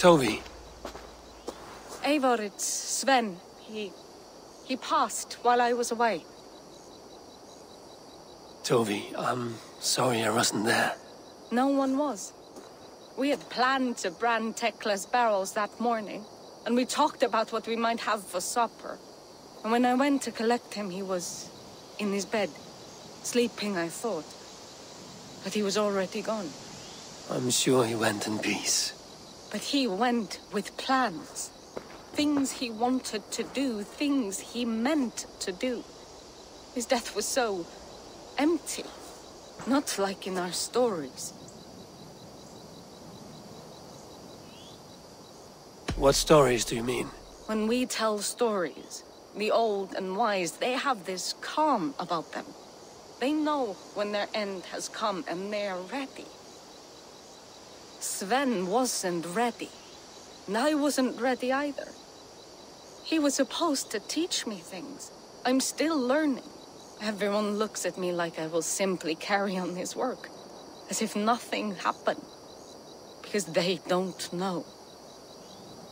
father. Toby, Eivor, it's Sven. He... he passed while I was away. Toby, I'm sorry I wasn't there. No one was. We had planned to brand Tekla's barrels that morning, and we talked about what we might have for supper. And when I went to collect him, he was in his bed. Sleeping, I thought. But he was already gone. I'm sure he went in peace. But he went with plans. Things he wanted to do, things he meant to do. His death was so... empty. Not like in our stories. What stories do you mean? When we tell stories, the old and wise, they have this calm about them. They know when their end has come and they're ready. Sven wasn't ready. And I wasn't ready either. He was supposed to teach me things. I'm still learning. Everyone looks at me like I will simply carry on his work. As if nothing happened. Because they don't know.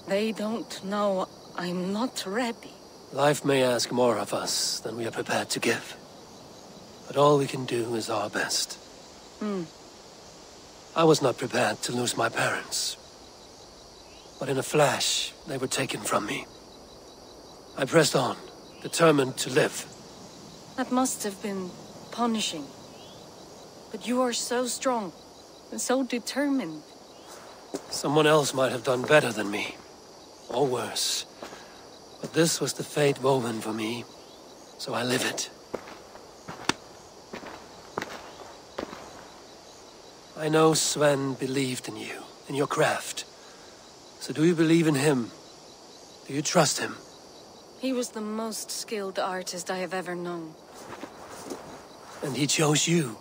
They don't know I'm not ready. Life may ask more of us than we are prepared to give. But all we can do is our best. Hmm. I was not prepared to lose my parents. But in a flash, they were taken from me. I pressed on, determined to live. That must have been punishing. But you are so strong and so determined. Someone else might have done better than me. Or worse. But this was the fate woven for me, so I live it. I know Sven believed in you, in your craft. So do you believe in him? Do you trust him? He was the most skilled artist I have ever known. And he chose you.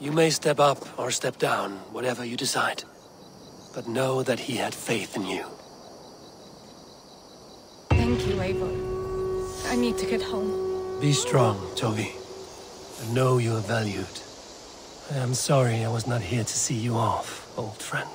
You may step up or step down, whatever you decide. But know that he had faith in you. Thank you, Eivor. I need to get home. Be strong, Toby. And know you are valued. I am sorry I was not here to see you off, old friend.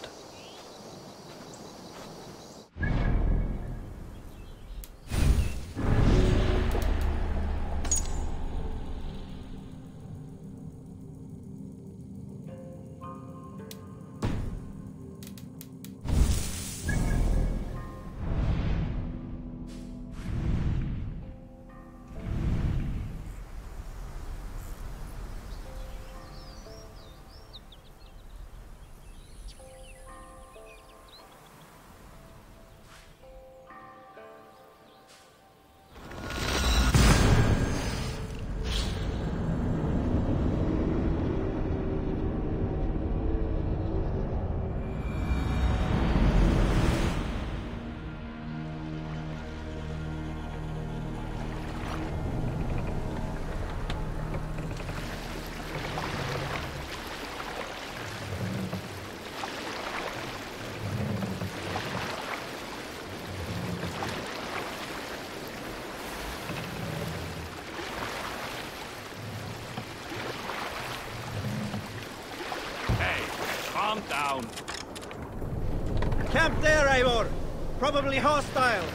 Calm down. Camp there, Eivor! Probably hostile!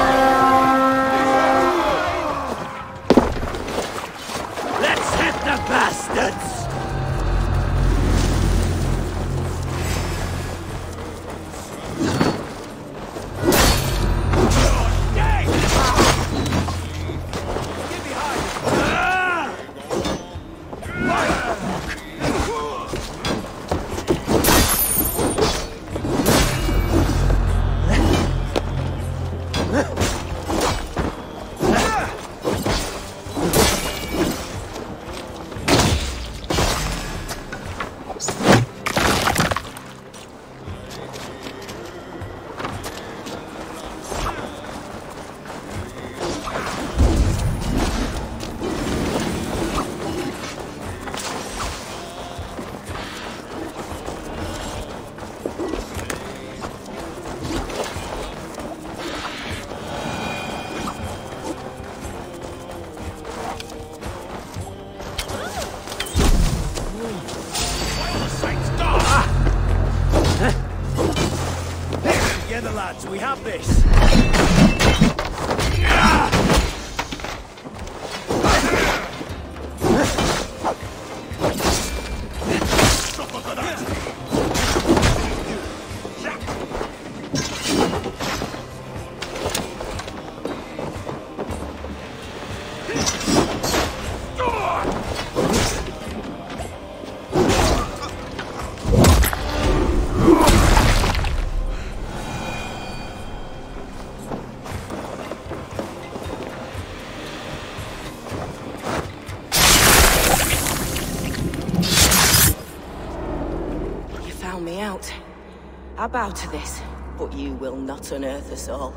I bow to this, but you will not unearth us all.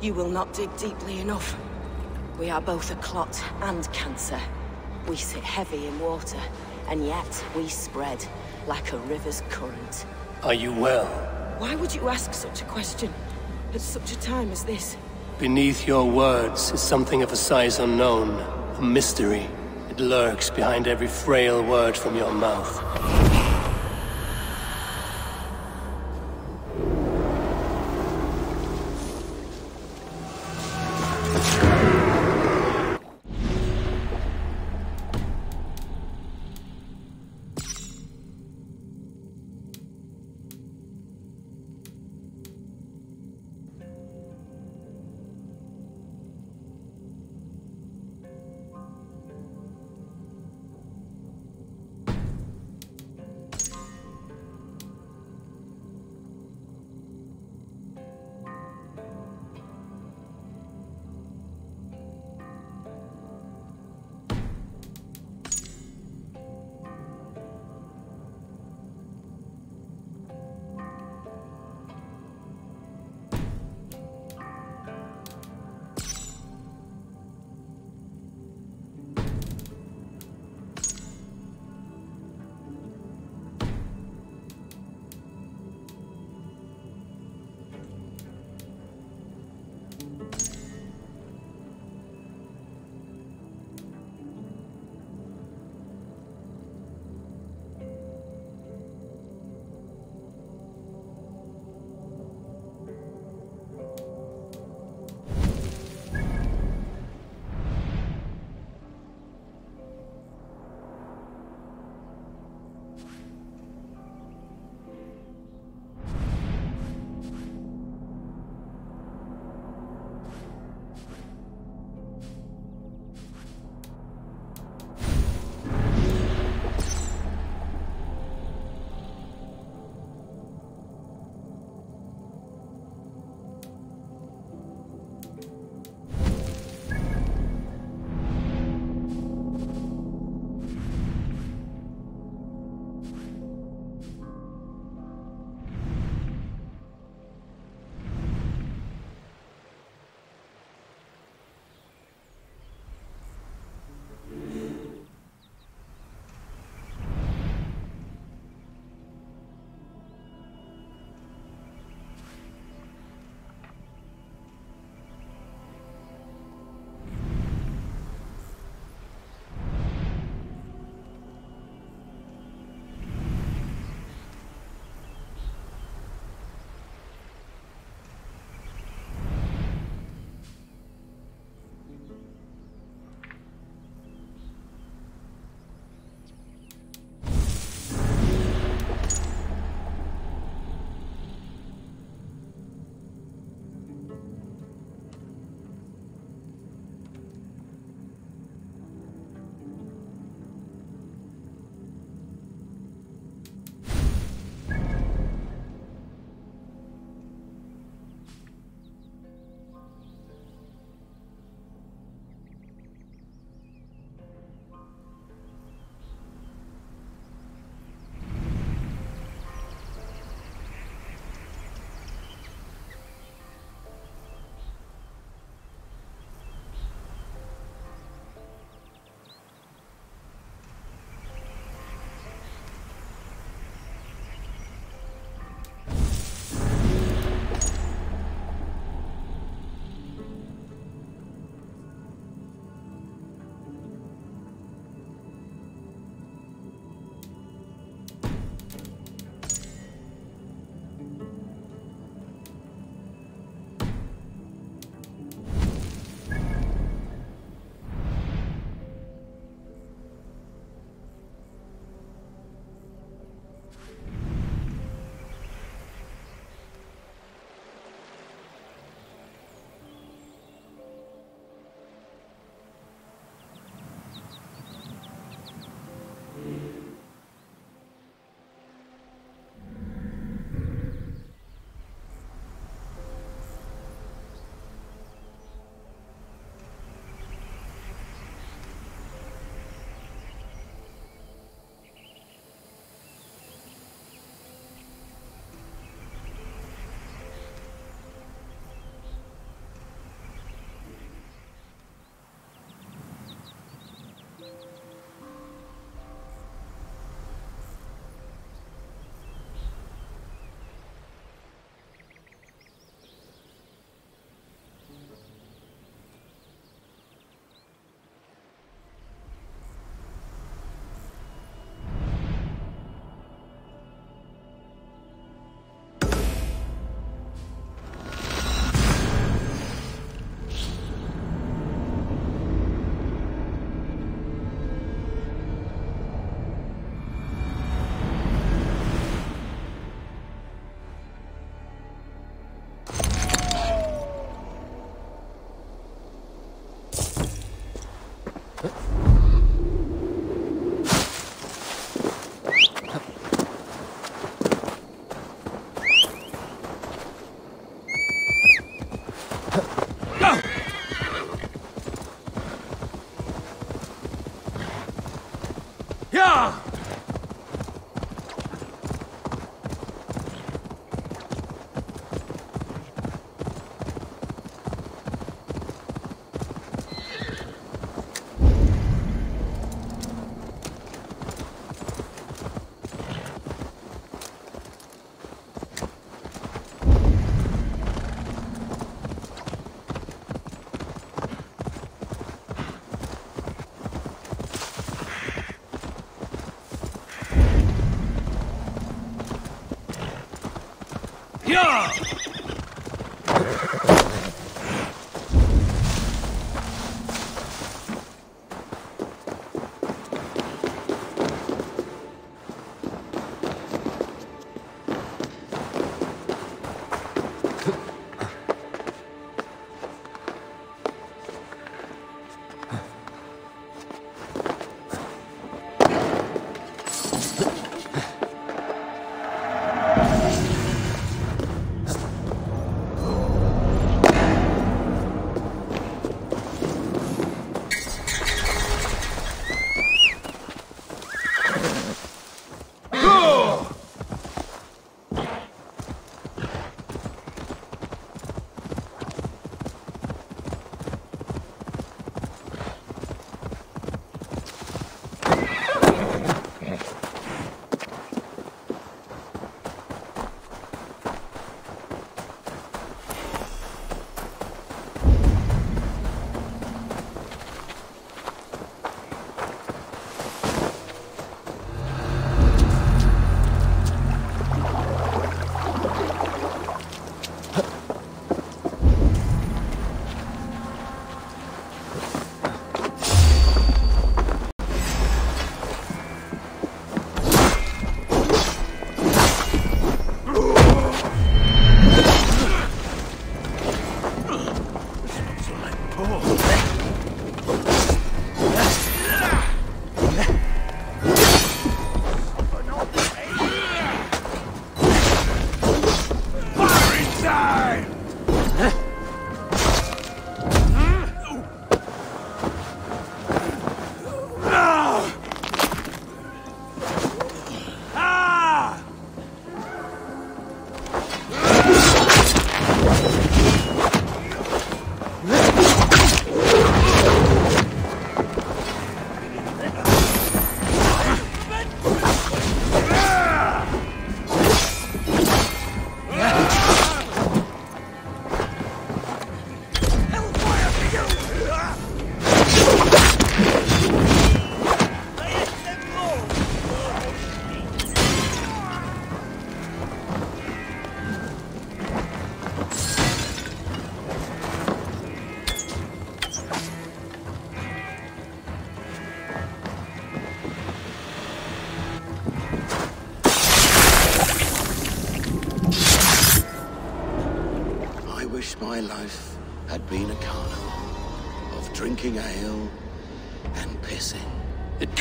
You will not dig deeply enough. We are both a clot and cancer. We sit heavy in water, and yet we spread like a river's current. Are you well? Why would you ask such a question at such a time as this? Beneath your words is something of a size unknown, a mystery. It lurks behind every frail word from your mouth.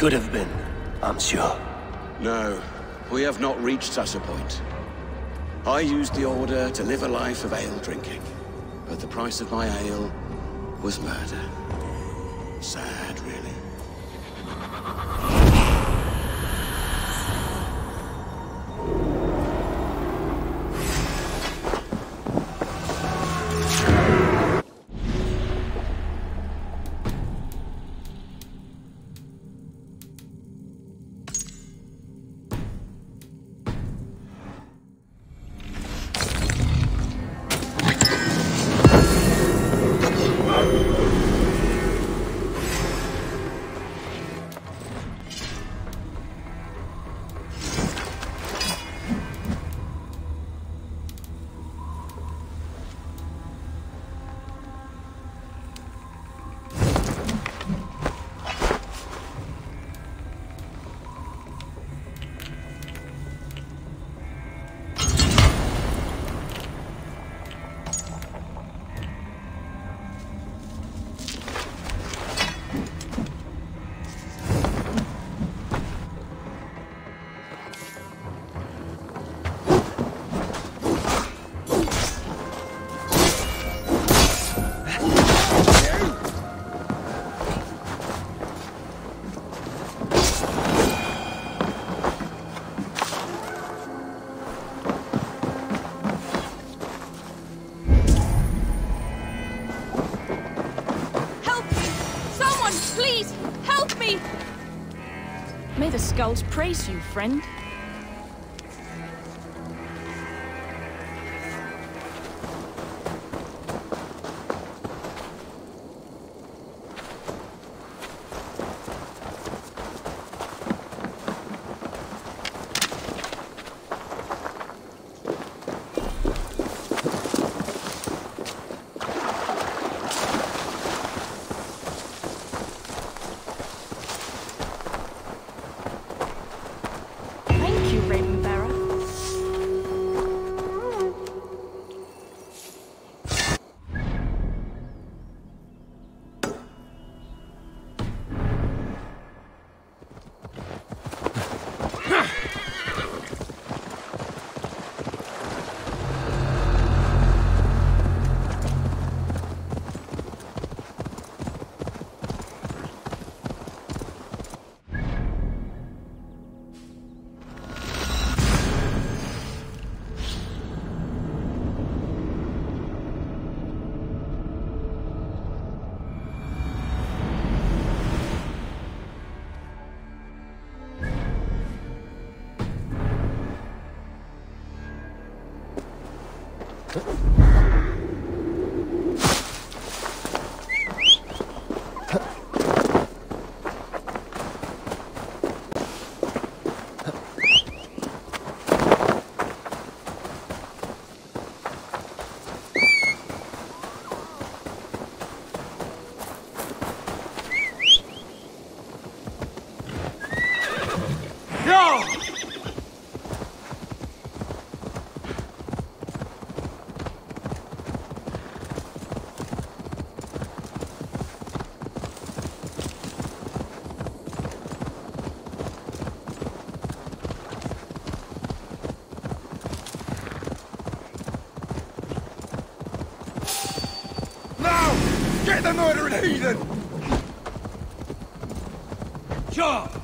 Could have been, I'm sure. No, we have not reached such a point. I used the order to live a life of ale drinking, but the price of my ale was murder. Sad, please, help me! May the skalds praise you, friend. Heathen! Sure!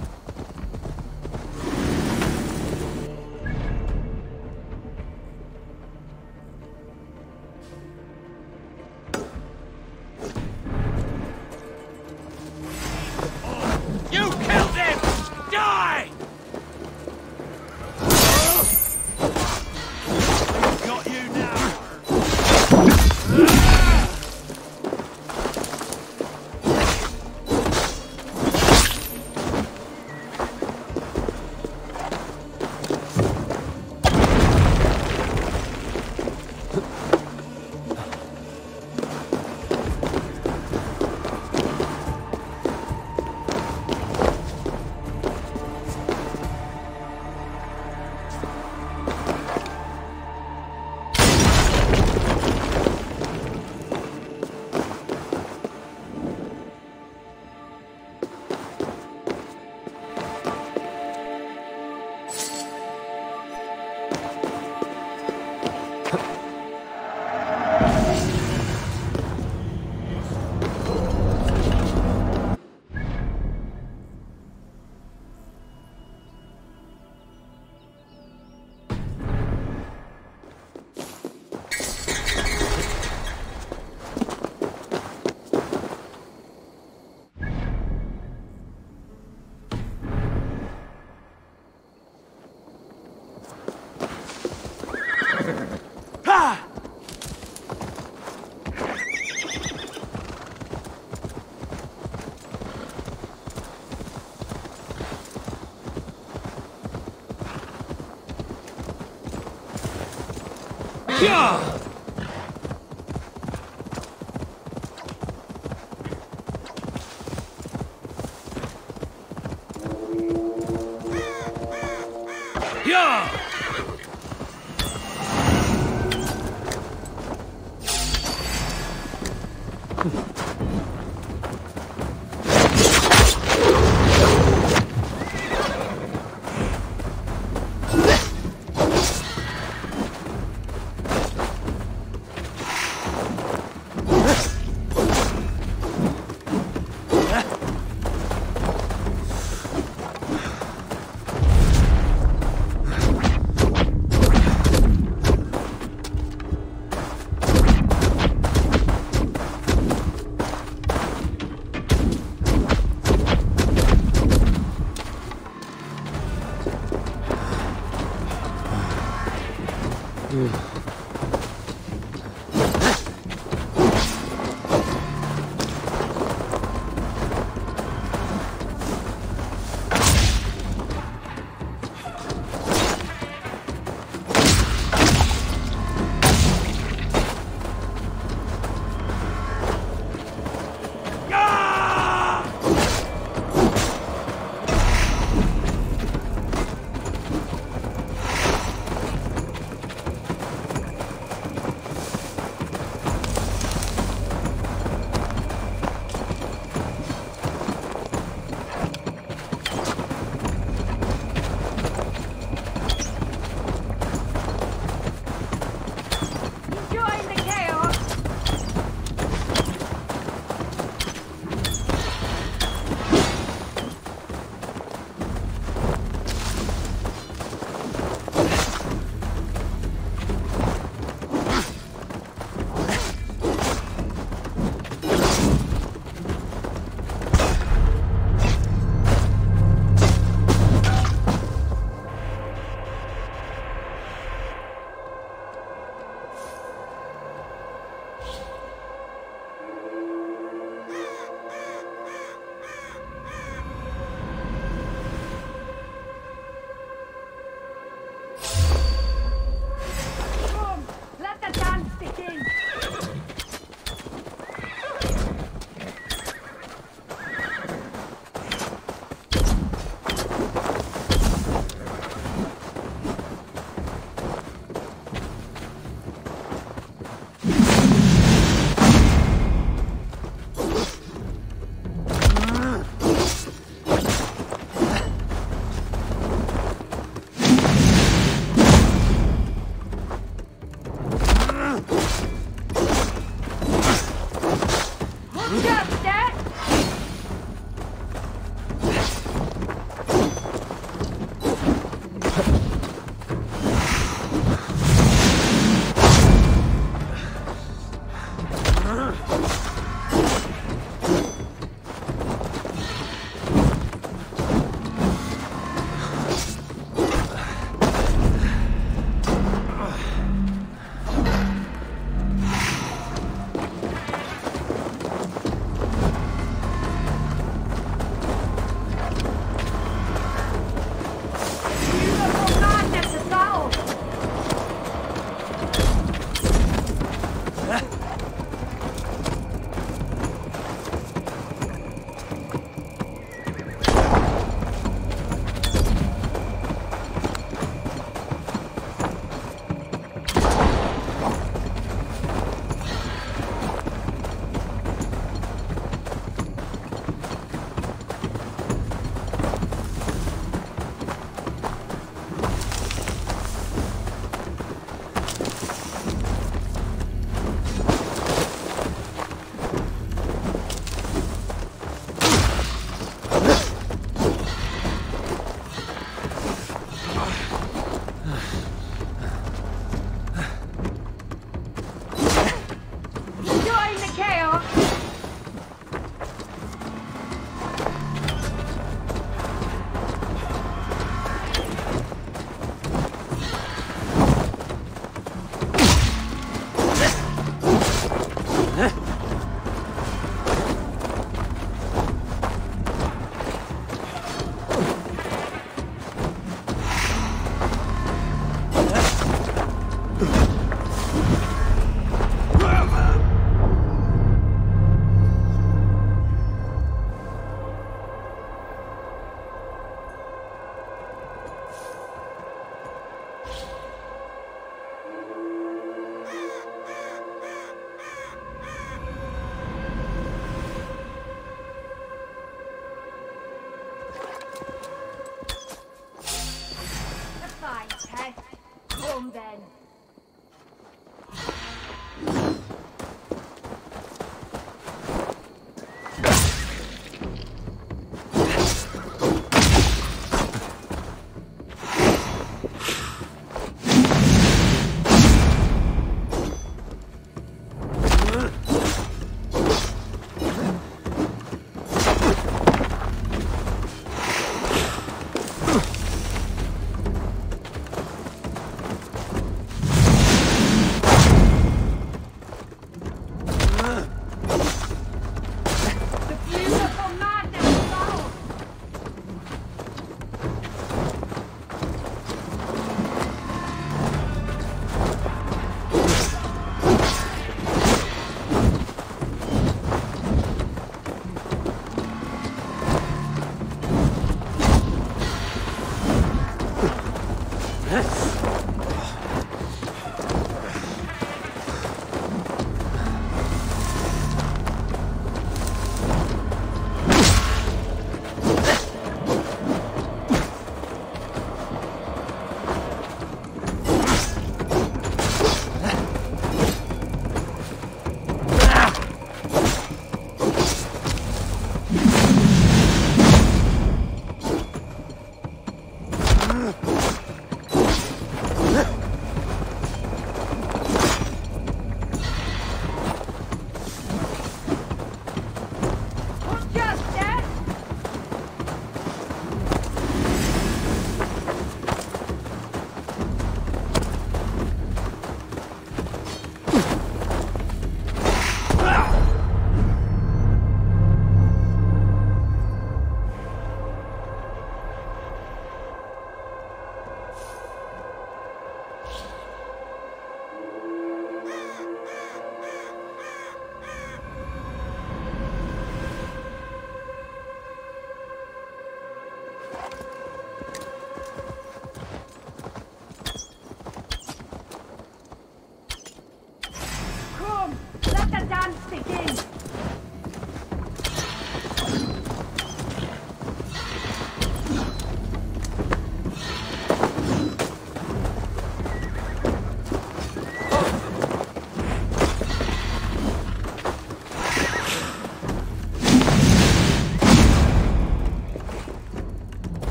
Ugh.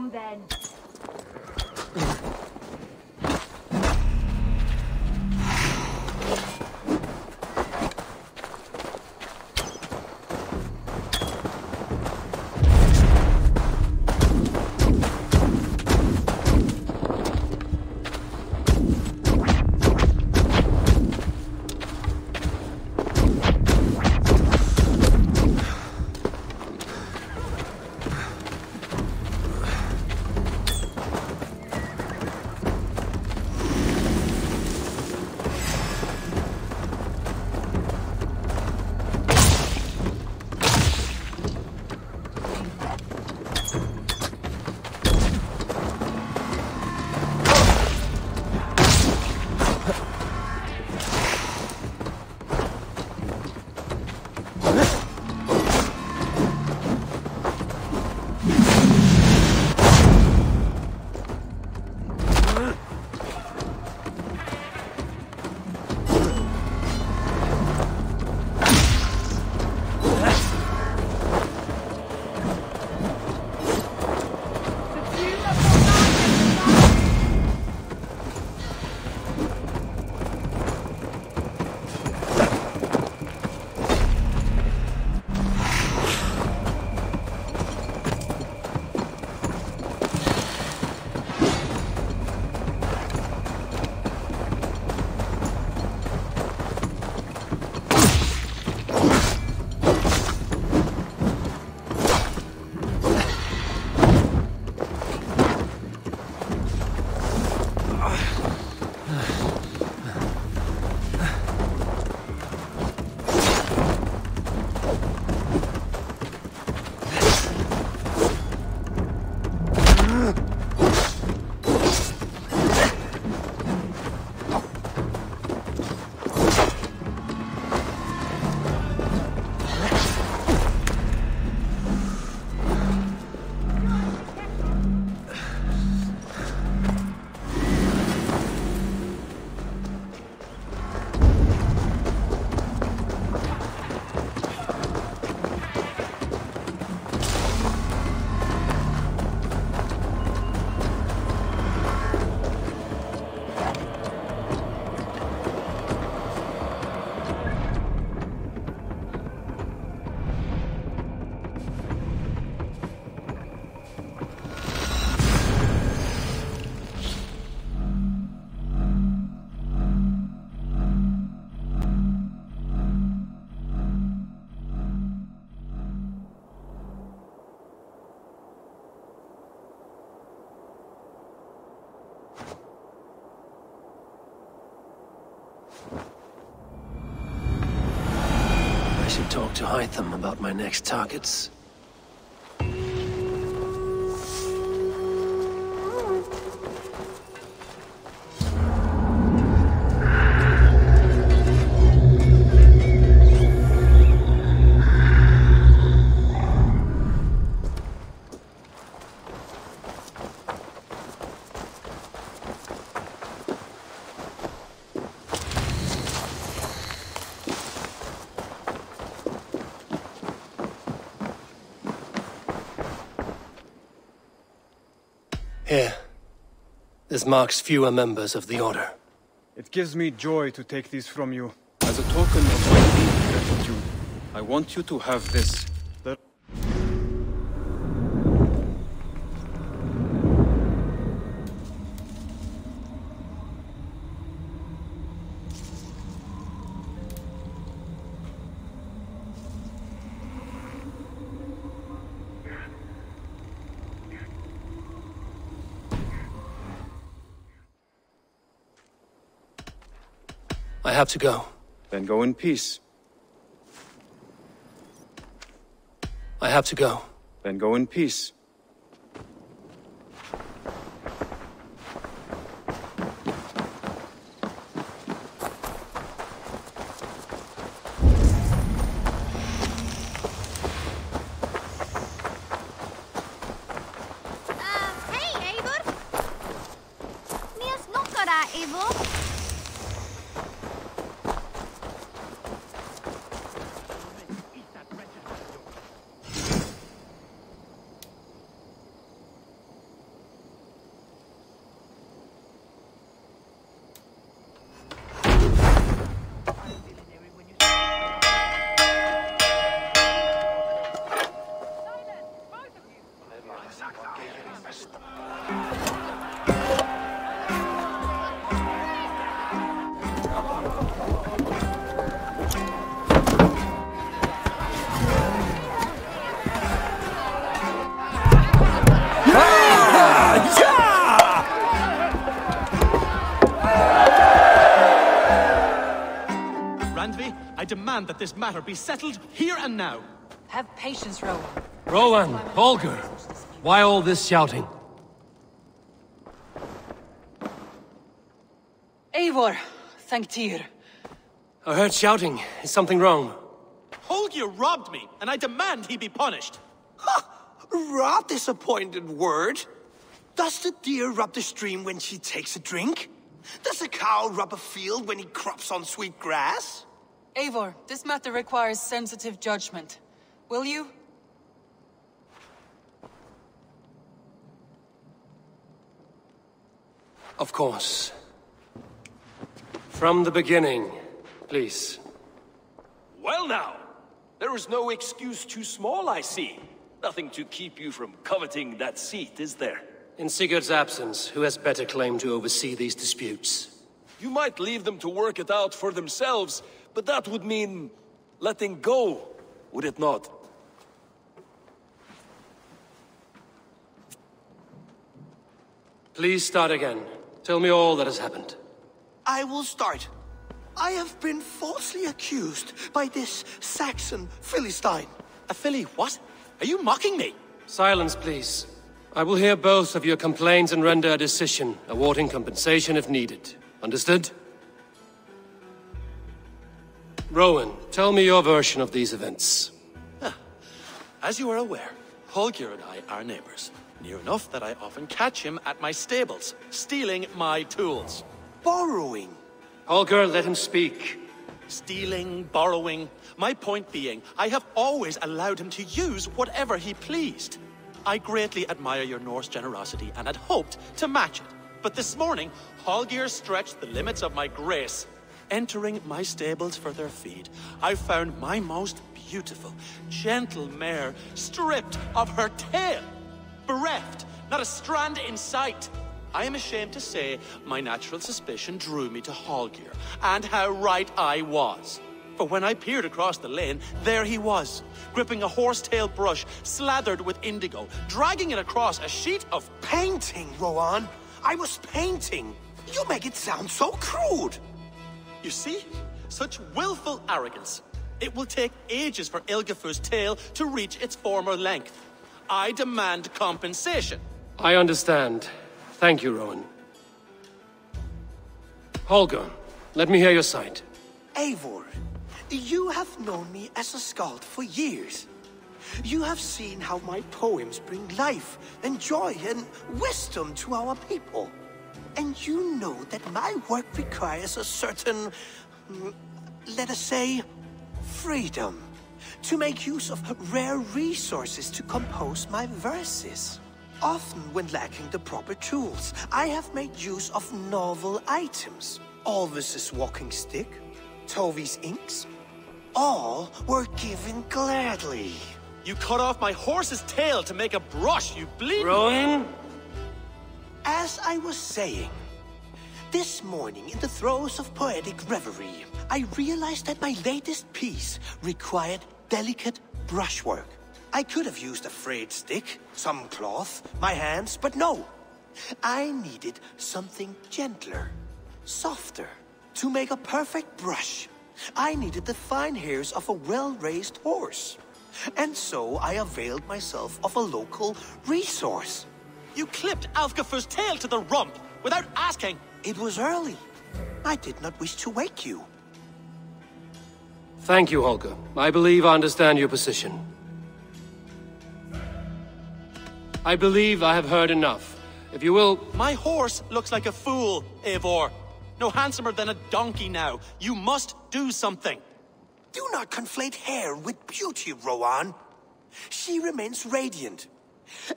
Them then. To Hytham about my next targets. This marks fewer members of the Order. It gives me joy to take these from you. As a token of my deep gratitude, I want you to have this. The I have to go. Then go in peace. I have to go. Then go in peace. This matter be settled here and now. Have patience, Rowan. Rowan, Holger, why all this shouting? Eivor, thank Tyr. I heard shouting. Is something wrong? Holger robbed me, and I demand he be punished. Rot disappointed word. Does the deer rub the stream when she takes a drink? Does a cow rub a field when he crops on sweet grass? Eivor, this matter requires sensitive judgment. Will you? Of course. From the beginning, please. Well now, there is no excuse too small, I see. Nothing to keep you from coveting that seat, is there? In Sigurd's absence, who has better claim to oversee these disputes? You might leave them to work it out for themselves, but that would mean letting go, would it not? Please start again. Tell me all that has happened. I will start. I have been falsely accused by this Saxon Philistine. A Philly what? Are you mocking me? Silence, please. I will hear both of your complaints and render a decision, awarding compensation if needed. Understood? Rowan, tell me your version of these events. As you are aware, Holger and I are neighbors. Near enough that I often catch him at my stables, stealing my tools. Borrowing. Holger, let him speak. Stealing, borrowing. My point being, I have always allowed him to use whatever he pleased. I greatly admire your Norse generosity and had hoped to match it. But this morning, Holger stretched the limits of my grace. Entering my stables for their feed, I found my most beautiful, gentle mare stripped of her tail. Bereft, not a strand in sight. I am ashamed to say my natural suspicion drew me to Holger, and how right I was. For when I peered across the lane, there he was, gripping a horsetail brush slathered with indigo, dragging it across a sheet of painting, Rowan. I was painting. You make it sound so crude. You see? Such willful arrogance. It will take ages for Ilgafur's tail to reach its former length. I demand compensation. I understand. Thank you, Rowan. Holger, let me hear your side. Eivor, you have known me as a skald for years. You have seen how my poems bring life and joy and wisdom to our people. And you know that my work requires a certain, mm, let us say, freedom to make use of rare resources to compose my verses. Often when lacking the proper tools, I have made use of novel items. Alvis's walking stick, Tovi's inks, all were given gladly. You cut off my horse's tail to make a brush, you bleed. Rowan? As I was saying, this morning in the throes of poetic reverie, I realized that my latest piece required delicate brushwork. I could have used a frayed stick, some cloth, my hands, but no. I needed something gentler, softer. To make a perfect brush, I needed the fine hairs of a well-raised horse. And so I availed myself of a local resource. You clipped Alfgafur's tail to the rump without asking. It was early. I did not wish to wake you. Thank you, Holger. I believe I understand your position. I believe I have heard enough. If you will... My horse looks like a fool, Eivor. No handsomer than a donkey now. You must do something. Do not conflate hair with beauty, Rowan. She remains radiant.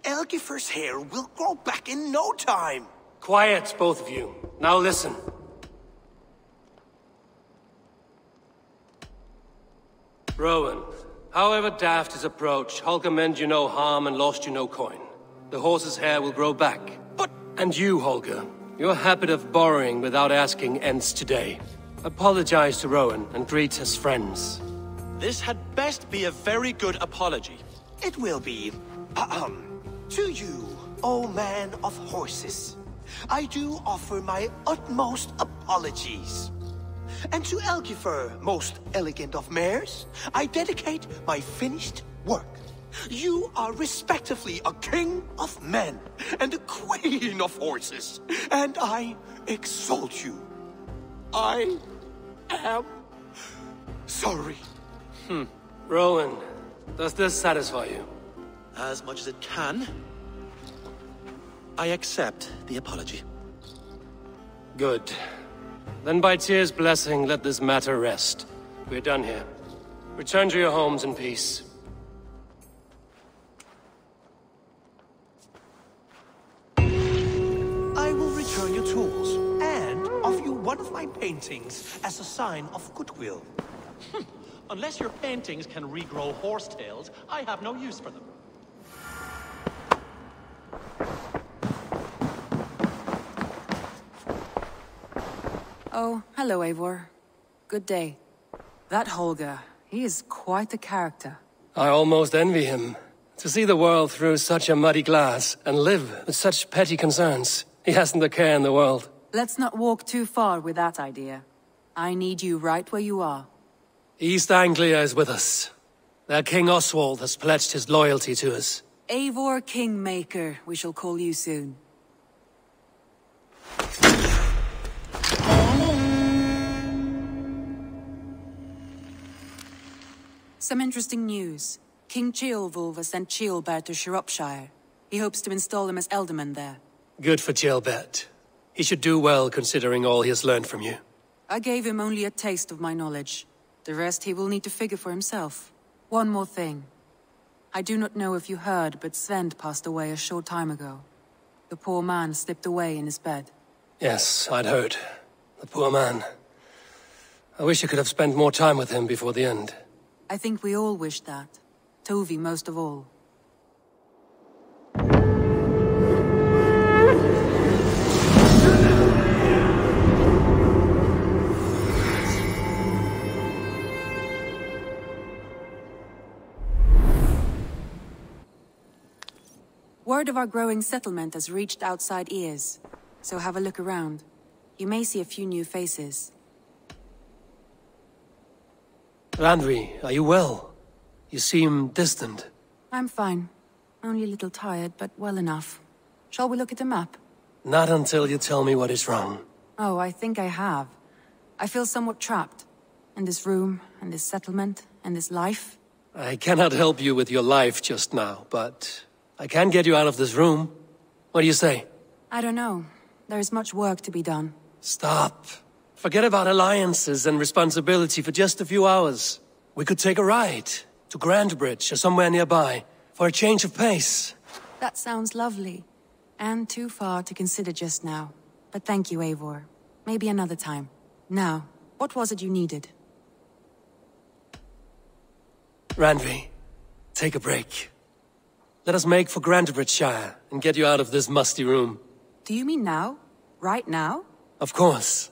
Elgifer's hair will grow back in no time. Quiet, both of you. Now listen. Rowan, however daft his approach, Holger meant you no harm and lost you no coin. The horse's hair will grow back. But... And you, Holger, your habit of borrowing without asking ends today. Apologize to Rowan and greet his friends. This had best be a very good apology. It will be. Ahem. To you, O man of horses, I do offer my utmost apologies. And to Elgifer, most elegant of mares, I dedicate my finished work. You are respectively a king of men and a queen of horses, and I exalt you. I am sorry. Hmm. Rowan, does this satisfy you? As much as it can. I accept the apology. Good. Then by Tyr's blessing, let this matter rest. We're done here. Return to your homes in peace. I will return your tools and offer you one of my paintings as a sign of goodwill. Unless your paintings can regrow horsetails, I have no use for them. Oh, hello, Eivor. Good day. That Holger, he is quite a character. I almost envy him. To see the world through such a muddy glass and live with such petty concerns. He hasn't a care in the world. Let's not walk too far with that idea. I need you right where you are. East Anglia is with us. Their King Oswald has pledged his loyalty to us. Eivor Kingmaker, we shall call you soon. Some interesting news. King Ceolwulf has sent Ceolbert to Shropshire. He hopes to install him as Ealdorman there. Good for Ceolbert. He should do well considering all he has learned from you. I gave him only a taste of my knowledge. The rest he will need to figure for himself. One more thing. I do not know if you heard, but Svend passed away a short time ago. The poor man slipped away in his bed. Yes, I'd heard. The poor man. I wish I could have spent more time with him before the end. I think we all wish that. Tovi most of all. Word of our growing settlement has reached outside ears, so have a look around. You may see a few new faces. Randvi, are you well? You seem distant. I'm fine. Only a little tired, but well enough. Shall we look at the map? Not until you tell me what is wrong. Oh, I think I have. I feel somewhat trapped. In this room, and this settlement, and this life. I cannot help you with your life just now, but I can get you out of this room. What do you say? I don't know. There is much work to be done. Stop. Forget about alliances and responsibility for just a few hours. We could take a ride to Grantebridge or somewhere nearby for a change of pace. That sounds lovely. And too far to consider just now. But thank you, Eivor. Maybe another time. Now, what was it you needed? Randvi, take a break. Let us make for Grantebridgeshire and get you out of this musty room. Do you mean now? Right now? Of course.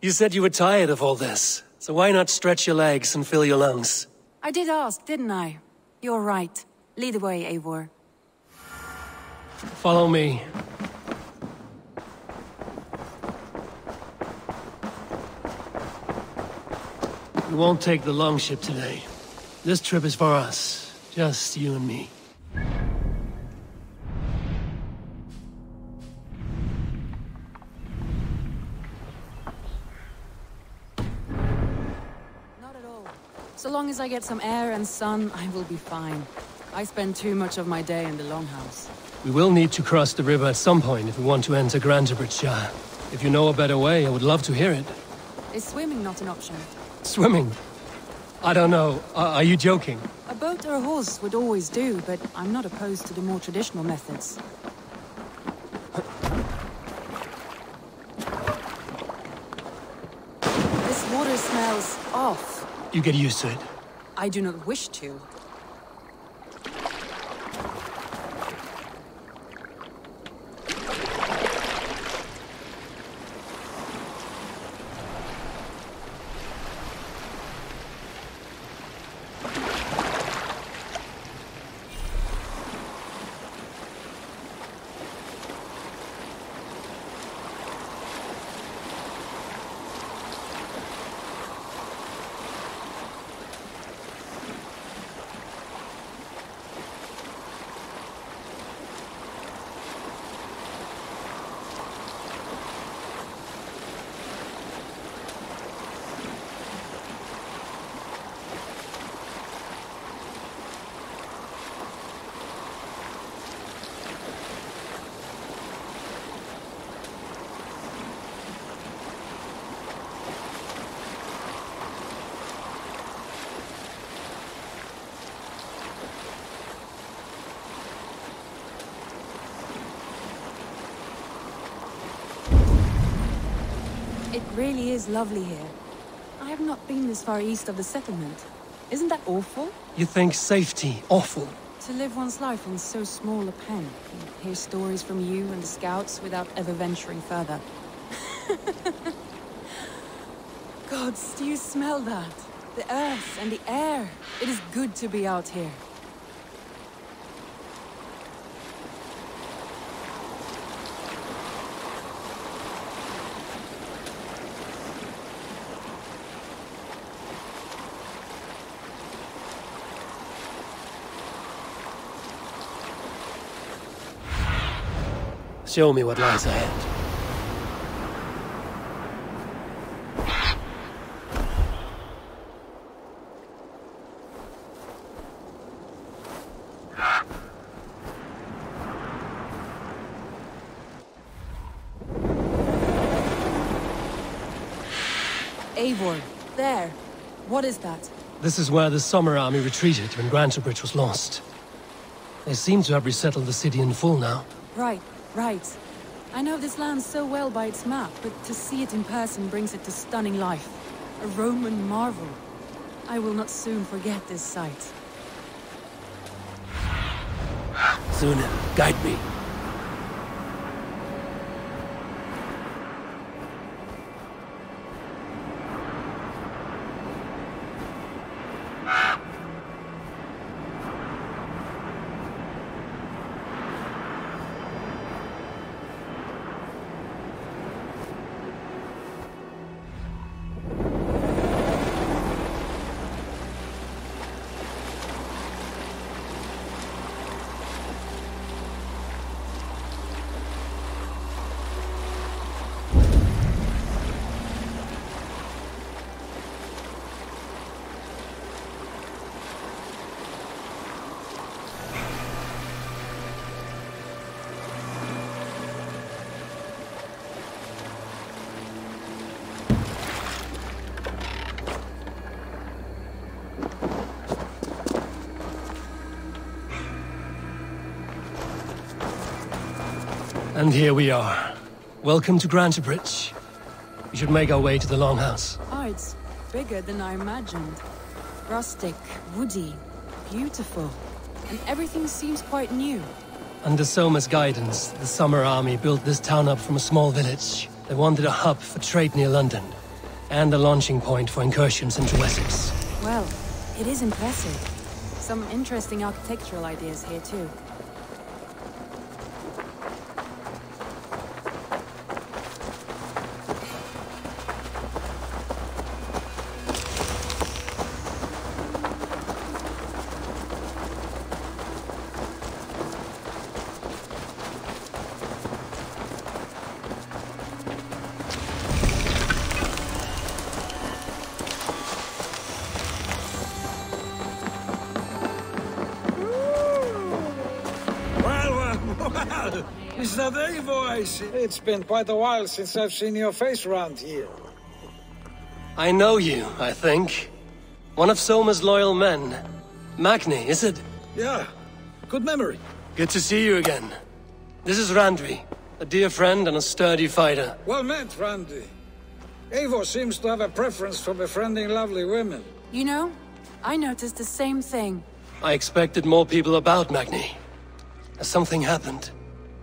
You said you were tired of all this, so why not stretch your legs and fill your lungs? I did ask, didn't I? You're right. Lead the way, Eivor. Follow me. We won't take the longship today. This trip is for us. Just you and me. So long as I get some air and sun, I will be fine. I spend too much of my day in the Longhouse. We will need to cross the river at some point if we want to enter Grantebridgeshire. If you know a better way, I would love to hear it. Is swimming not an option? Swimming? I don't know. Are, are you joking? A boat or a horse would always do, but I'm not opposed to the more traditional methods. This water smells off. You get used to it. I do not wish to. Really is lovely here. I have not been this far east of the settlement. Isn't that awful? You think safety awful? To live one's life in so small a pen, and hear stories from you and the scouts without ever venturing further. Gods, do you smell that? The earth and the air. It is good to be out here. Show me what lies ahead. Eivor, there. What is that? This is where the Summer Army retreated when Grantebridge was lost. They seem to have resettled the city in full now. Right, right. I know this land so well by its map, but to see it in person brings it to stunning life. A Roman marvel. I will not soon forget this sight. Sunna, guide me. And here we are. Welcome to Grantebridge. We should make our way to the Longhouse. Oh, it's bigger than I imagined. Rustic, woody, beautiful. And everything seems quite new. Under Soma's guidance, the Summer Army built this town up from a small village. They wanted a hub for trade near London, and a launching point for incursions into Wessex. Well, it is impressive. Some interesting architectural ideas here too. It's been quite a while since I've seen your face around here. I know you, I think. One of Soma's loyal men. Magni, is it? Yeah, good memory. Good to see you again. This is Randvi, a dear friend and a sturdy fighter. Well met, Randvi. Eivor seems to have a preference for befriending lovely women. You know, I noticed the same thing. I expected more people about Magni. Has something happened?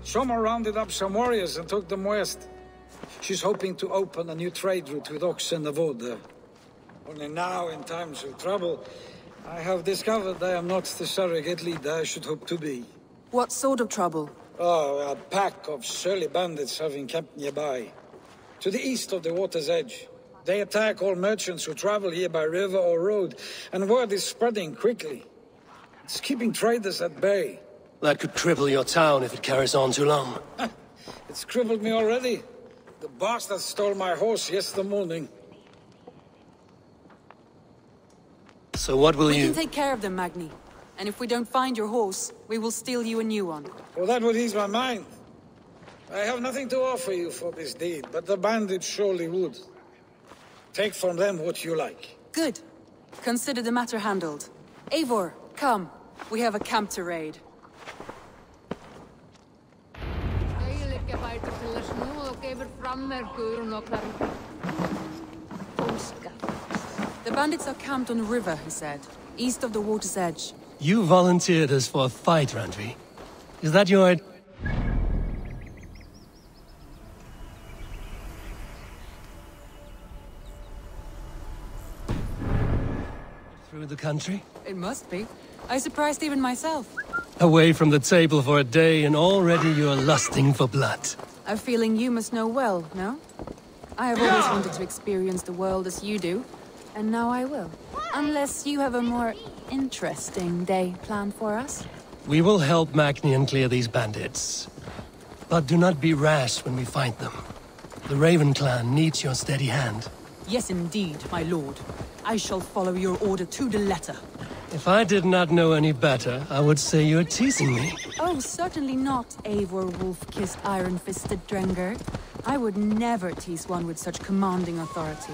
Soma rounded up some warriors and took them west. She's hoping to open a new trade route with Ox and. Only now, in times of trouble, I have discovered I am not the surrogate leader I should hope to be. What sort of trouble? Oh, a pack of surly bandits have encamped nearby. To the east of the water's edge. They attack all merchants who travel here by river or road, and word is spreading quickly. It's keeping traders at bay. That could cripple your town if it carries on too long. It's crippled me already. The bastard stole my horse yesterday morning. So what will we you... can take care of them, Magni. And if we don't find your horse, we will steal you a new one. Well, that would ease my mind. I have nothing to offer you for this deed, but the bandits surely would. Take from them what you like. Good. Consider the matter handled. Eivor, come. We have a camp to raid. The bandits are camped on the river, he said, east of the water's edge. You volunteered us for a fight, Randvi. Is that your... Through the country? It must be. I surprised even myself. Away from the table for a day and already you're lusting for blood. A feeling you must know well, no? I have always wanted to experience the world as you do, and now I will. Unless you have a more interesting day planned for us. We will help Magnian clear these bandits. But do not be rash when we find them. The Raven clan needs your steady hand. Yes, indeed, my lord. I shall follow your order to the letter. If I did not know any better, I would say you're teasing me. Oh, certainly not, Eivor wolf-kissed iron-fisted Drenger. I would never tease one with such commanding authority.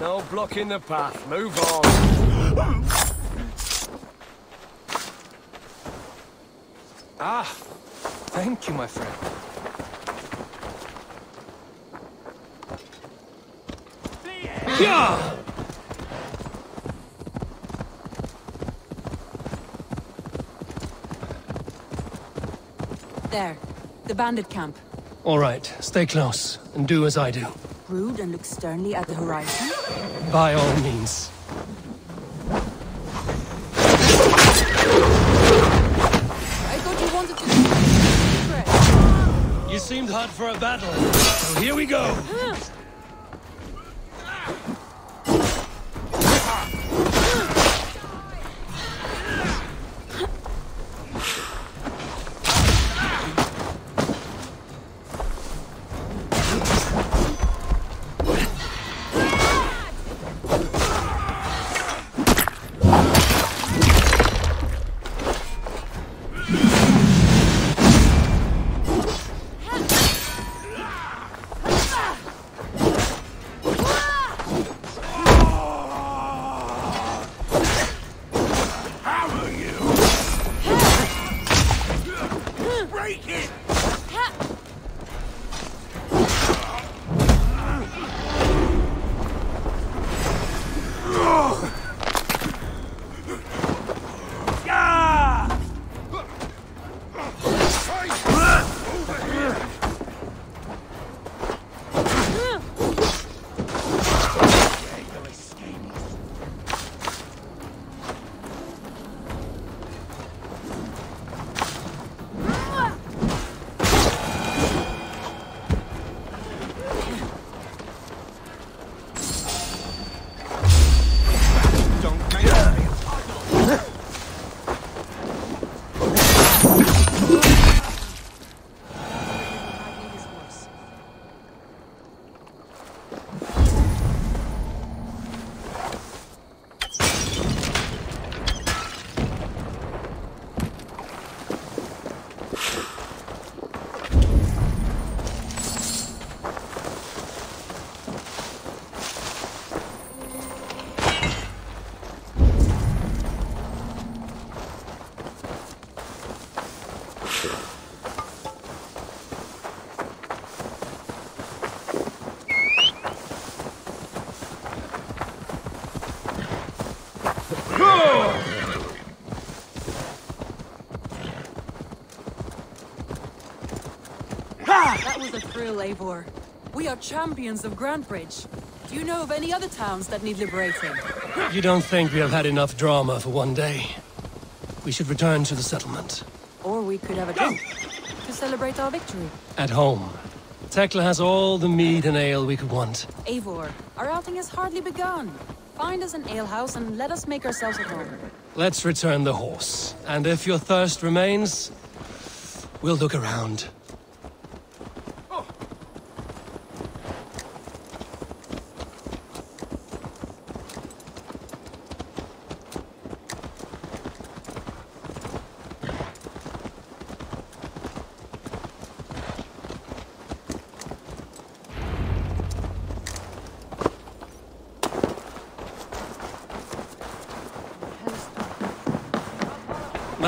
No blocking the path. Move on. Ah, thank you, my friend. Yeah! There. The bandit camp. All right, stay close, and do as I do. Brood and look sternly at the horizon. By all means. Hot for a battle, so here we go. Eivor. We are champions of Grantebridge. Do you know of any other towns that need liberating? You don't think we have had enough drama for one day? We should return to the settlement. Or we could have a drink to celebrate our victory. At home. Tekla has all the mead and ale we could want. Eivor, our outing has hardly begun. Find us an alehouse and let us make ourselves at home. Let's return the horse. And if your thirst remains, we'll look around.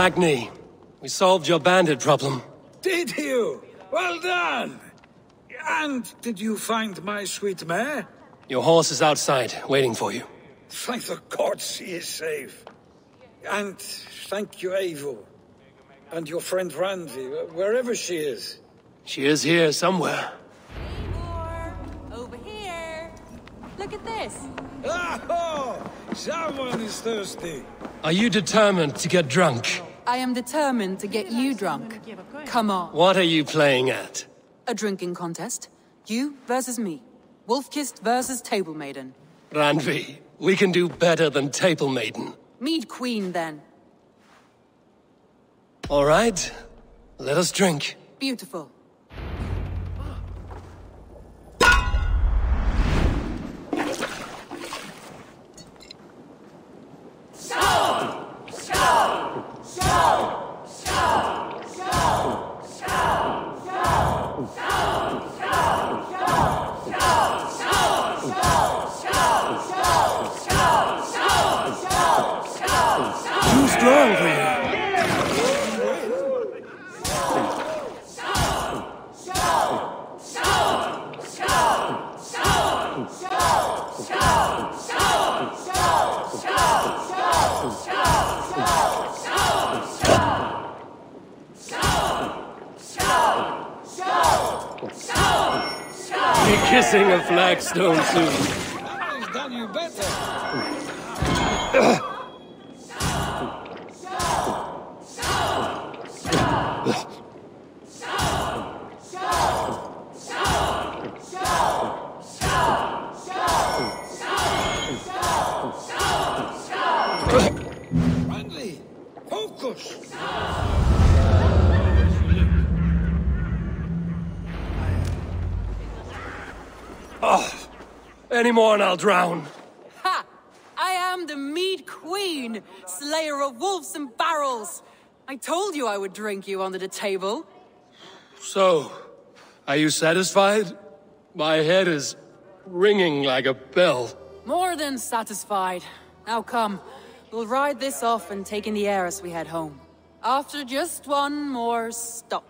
Magni, we solved your bandit problem. Did you? Well done! And did you find my sweet mare? Your horse is outside, waiting for you. Thank the gods he is safe. And thank you, Eivor. And your friend Randvi, wherever she is. She is here somewhere. Over here. Look at this. ah, oh. someone is thirsty. Are you determined to get drunk? I am determined to get you drunk. Come on. What are you playing at? A drinking contest. You versus me. Wolf-kissed versus Table Maiden. Randvi, we can do better than Table Maiden. Mead Queen, then. All right, let us drink. Beautiful. Too strong for you. Be kissing a flagstone soon. He's done you better. Friendly. Focus. Oh, more and I'll drown. Ha! I am the Mead Queen, slayer of wolves and barrels. I told you I would drink you under the table. So, are you satisfied? My head is ringing like a bell. More than satisfied. Now come, we'll ride this off and take in the air as we head home. After just one more stop.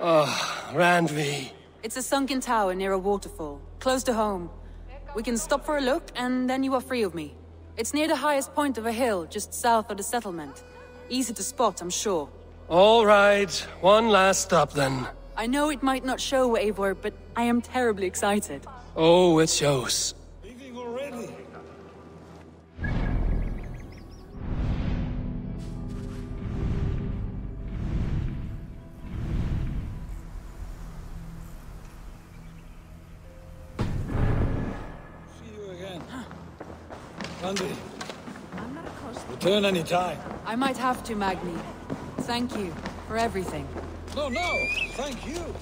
Oh, Randvi. It's a sunken tower near a waterfall, close to home. We can stop for a look, and then you are free of me. It's near the highest point of a hill, just south of the settlement. Easy to spot, I'm sure. All right, one last stop then. I know it might not show, Eivor, but I am terribly excited. Oh, it shows. Andy. Return any time. I might have to, Magni. Thank you for everything. No, no, thank you.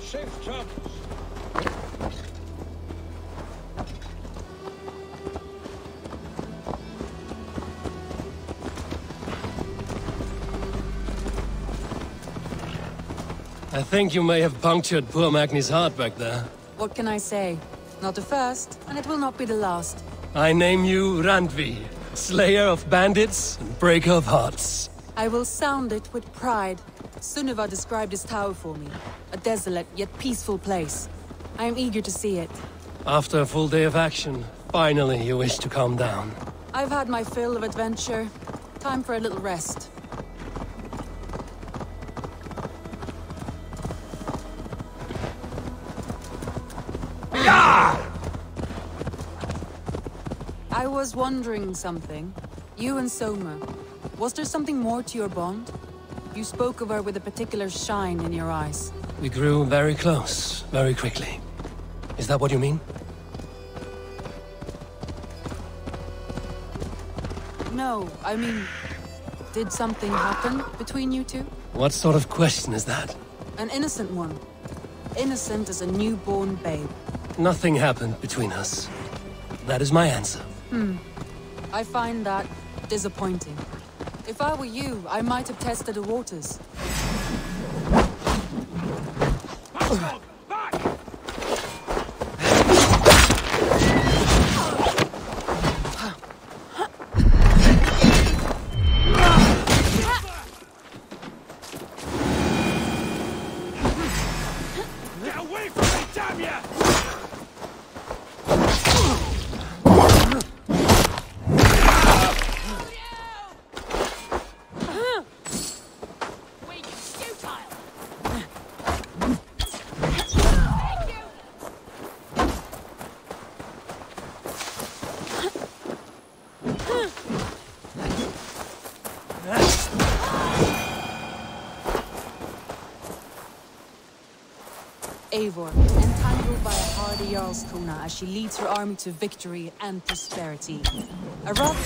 Safe travels. I think you may have punctured poor Magni's heart back there. What can I say? Not the first, and it will not be the last. I name you Randvi, slayer of bandits and breaker of hearts. I will sound it with pride. Sunniva described this tower for me. A desolate yet peaceful place. I am eager to see it. After a full day of action, finally you wish to calm down. I've had my fill of adventure. Time for a little rest. I was wondering something. You and Soma. Was there something more to your bond? You spoke of her with a particular shine in your eyes. We grew very close, very quickly. Is that what you mean? No, I mean, did something happen between you two? What sort of question is that? An innocent one. Innocent as a newborn babe. Nothing happened between us. That is my answer. Hmm. I find that disappointing. If I were you, I might have tested the waters. Eivor, entangled by a hardy Jarl's kona as she leads her army to victory and prosperity. A rough...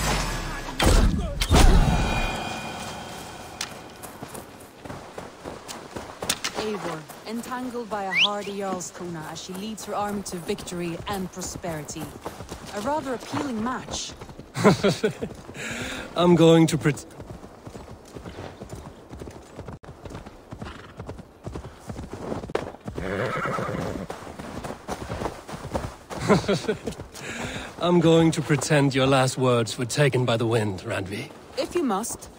Eivor, entangled by a hardy Jarl's kona as she leads her army to victory and prosperity. A rather appealing match. I'm going to pretend... I'm going to pretend your last words were taken by the wind, Randvi. If you must.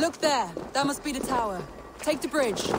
Look there. That must be the tower. Take the bridge.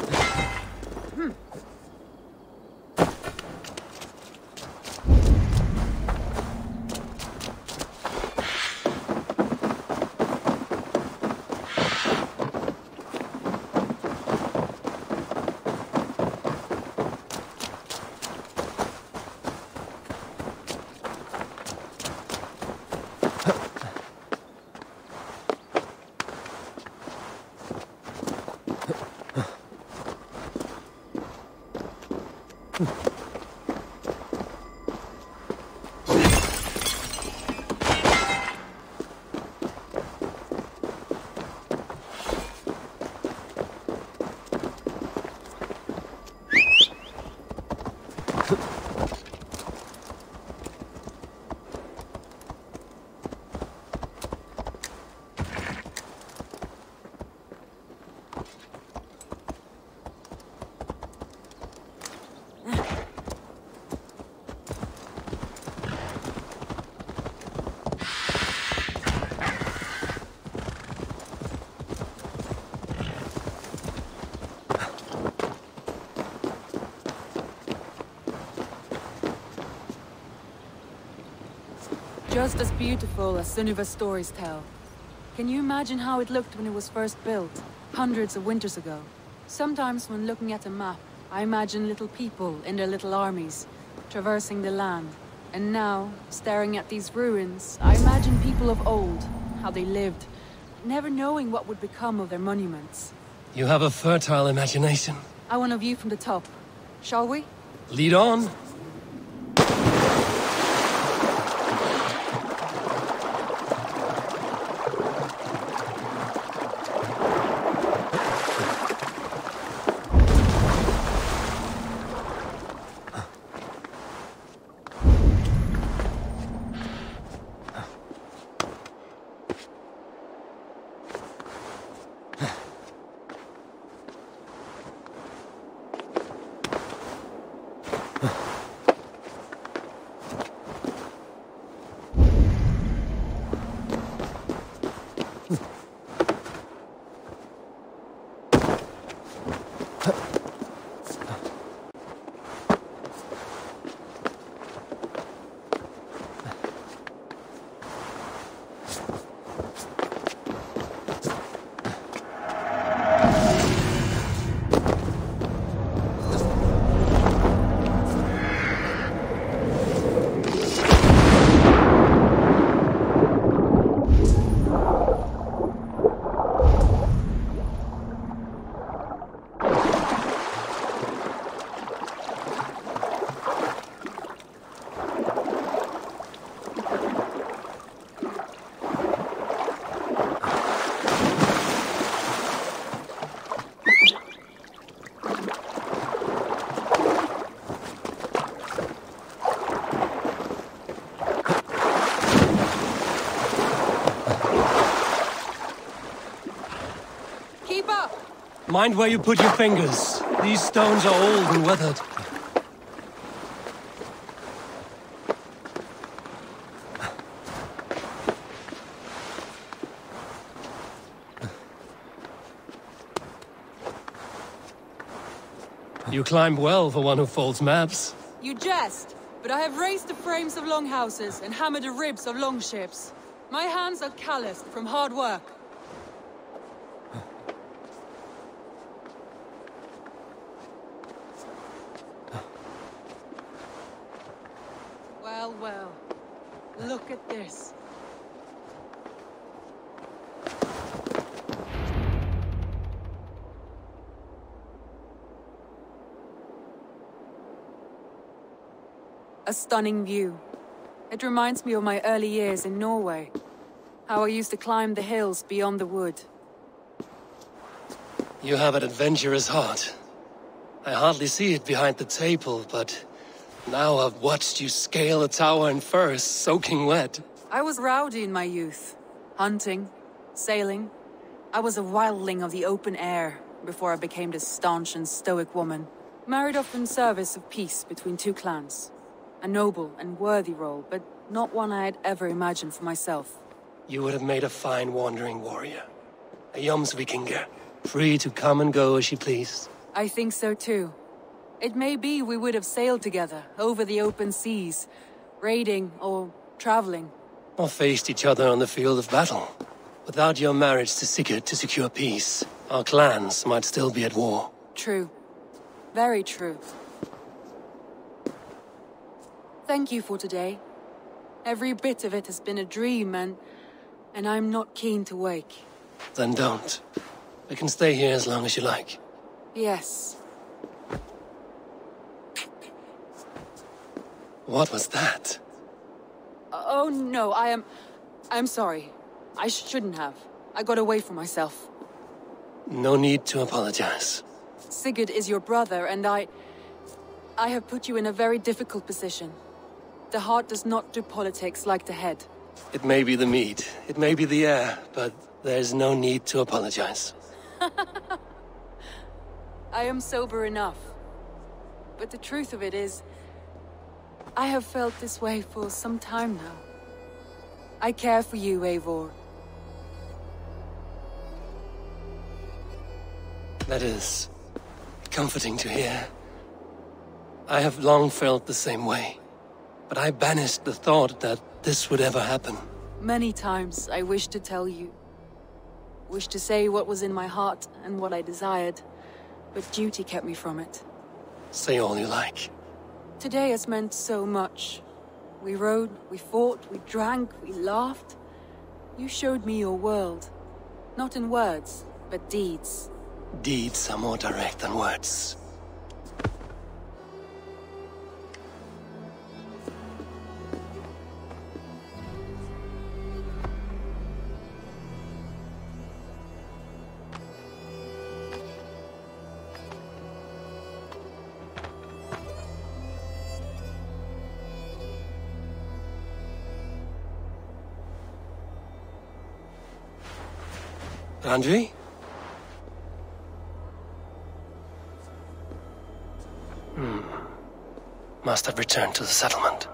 Hmm. Just as beautiful as Sunniva's stories tell. Can you imagine how it looked when it was first built, hundreds of winters ago? Sometimes when looking at a map, I imagine little people in their little armies, traversing the land. And now, staring at these ruins, I imagine people of old, how they lived, never knowing what would become of their monuments. You have a fertile imagination. I want a view from the top. Shall we? Lead on. Mind where you put your fingers. These stones are old and weathered. You climb well for one who folds maps. You jest, but I have raised the frames of longhouses and hammered the ribs of longships. My hands are calloused from hard work. Stunning view. It reminds me of my early years in Norway. How I used to climb the hills beyond the wood. You have an adventurous heart. I hardly see it behind the table, but now I've watched you scale a tower in furs, soaking wet. I was rowdy in my youth. Hunting, sailing. I was a wildling of the open air before I became this staunch and stoic woman. Married off in service of peace between two clans. A noble and worthy role, but not one I had ever imagined for myself. You would have made a fine wandering warrior. A Jomsvikinger, free to come and go as you pleased. I think so too. It may be we would have sailed together, over the open seas, raiding or traveling. Or faced each other on the field of battle. Without your marriage to Sigurd to secure peace, our clans might still be at war. True. Very true. Thank you for today. Every bit of it has been a dream, and... and I'm not keen to wake. Then don't. I can stay here as long as you like. Yes. What was that? Uh, oh, no, I am... I'm sorry. I shouldn't have. I got away from myself. No need to apologize. Sigurd is your brother, and I... I have put you in a very difficult position. The heart does not do politics like the head. It may be the meat, it may be the air, but there's no need to apologize. I am sober enough. But the truth of it is... I have felt this way for some time now. I care for you, Eivor. That is... comforting to hear. I have long felt the same way. But I banished the thought that this would ever happen. Many times I wished to tell you. Wished to say what was in my heart and what I desired. But duty kept me from it. Say all you like. Today has meant so much. We rode, we fought, we drank, we laughed. You showed me your world. Not in words, but deeds. Deeds are more direct than words. Andri? Hmm. Must have returned to the settlement.